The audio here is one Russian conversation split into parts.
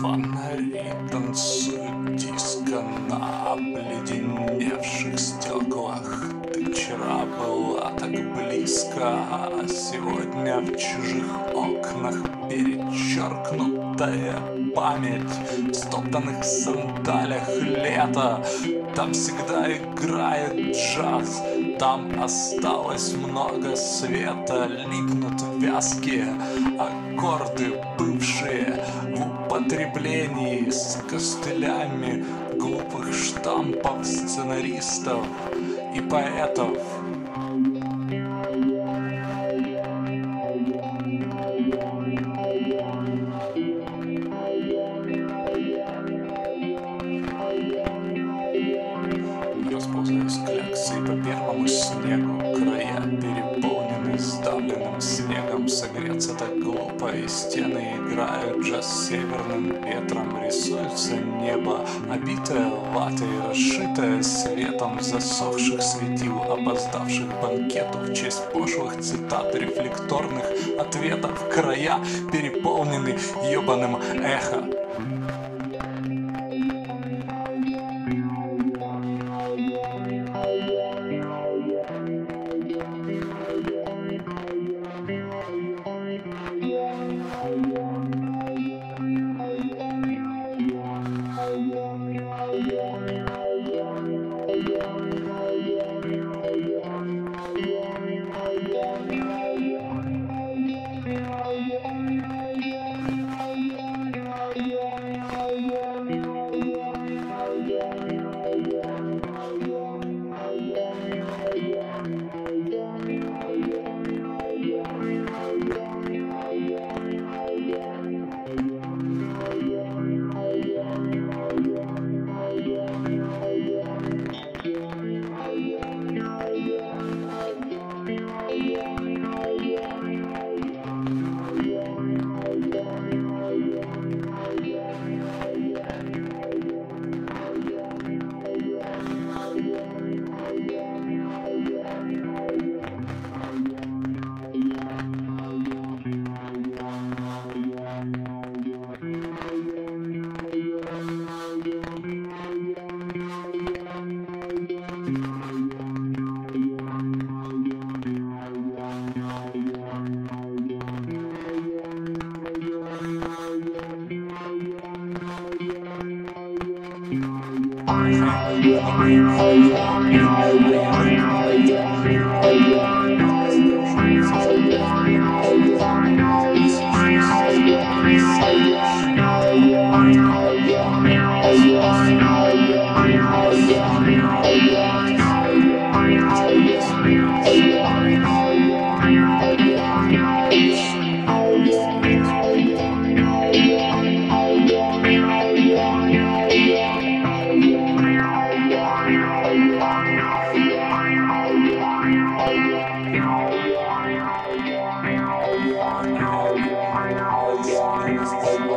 Фонари танцуют диско на обледеневших стеклах. Ты вчера была так близко, а сегодня в чужих окнах Перечеркнутая память. В стоптанных сандалях лета Там всегда играет джаз, там осталось много света Липнут вязкие аккорды бывшие в употреблении С костылями глупых штампов сценаристов и поэтов по первому снегу Края переполнены сдавленным снегом. Согреться так глупо и стены играют Джаз северным ветром. Рисуется небо, обитое ватой Расшитое светом засохших светил Опоздавших банкету в честь пошлых цитат Рефлекторных ответов. Края переполнены ебаным эхо I'm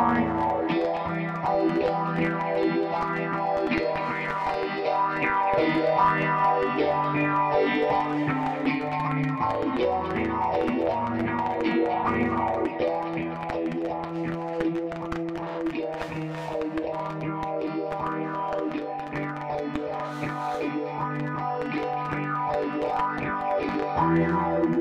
I Yeah.